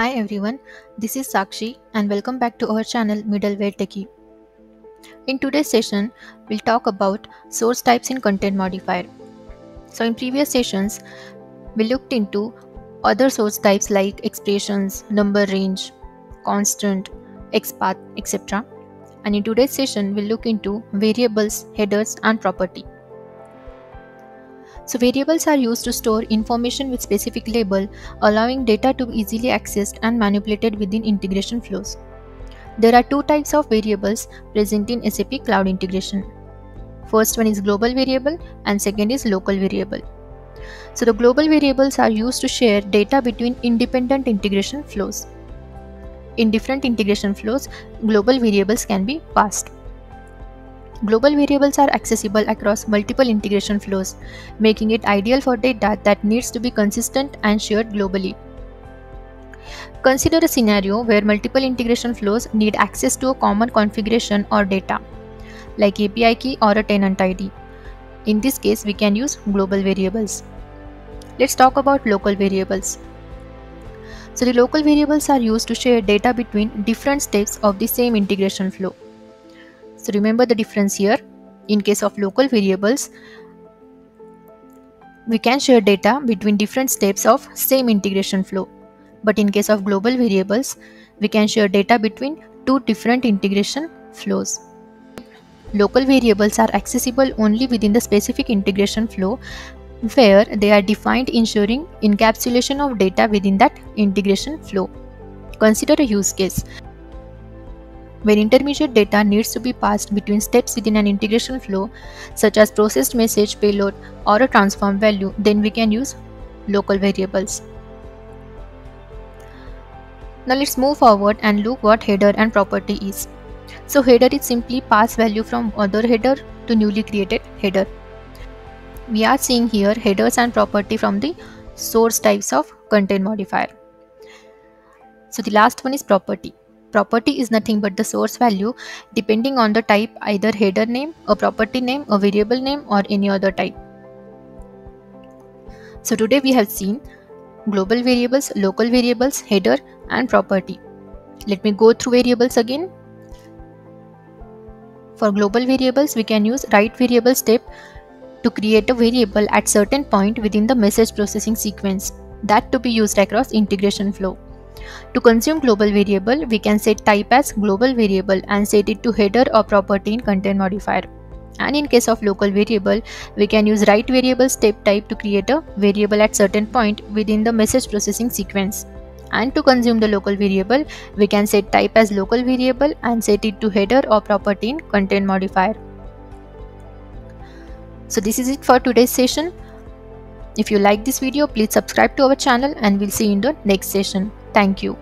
Hi everyone, this is Sakshi and welcome back to our channel Middleware Techie. In today's session, we'll talk about source types in content modifier. So in previous sessions, we looked into other source types like expressions, number range, constant, XPath, etc. And in today's session, we'll look into variables, headers and property. So variables are used to store information with specific label, allowing data to be easily accessed and manipulated within integration flows. There are two types of variables present in SAP Cloud Integration. First one is global variable and second is local variable. So the global variables are used to share data between independent integration flows. In different integration flows, global variables can be passed. Global variables are accessible across multiple integration flows, making it ideal for data that needs to be consistent and shared globally. Consider a scenario where multiple integration flows need access to a common configuration or data, like API key or a tenant ID. In this case, we can use global variables. Let's talk about local variables. So the local variables are used to share data between different steps of the same integration flow. Remember the difference here. In case of local variables, we can share data between different steps of same integration flow. But in case of global variables, we can share data between two different integration flows. Local variables are accessible only within the specific integration flow where they are defined ensuring encapsulation of data within that integration flow. Consider a use case. When intermediate data needs to be passed between steps within an integration flow, such as processed message, payload, or a transform value, then we can use local variables. Now let's move forward and look what header and property is. So header is simply pass value from other header to newly created header. We are seeing here headers and property from the source types of content modifier. So the last one is property. Property is nothing but the source value depending on the type either header name, a property name, a variable name or any other type. So today we have seen global variables, local variables, header and property. Let me go through variables again. For global variables, we can use write variable step to create a variable at certain point within the message processing sequence that to be used across integration flow. To consume global variable, we can set type as global variable and set it to header or property in content modifier. And in case of local variable, we can use write variable step type to create a variable at certain point within the message processing sequence. And to consume the local variable, we can set type as local variable and set it to header or property in content modifier. So this is it for today's session. If you like this video, please subscribe to our channel and we'll see you in the next session. Thank you.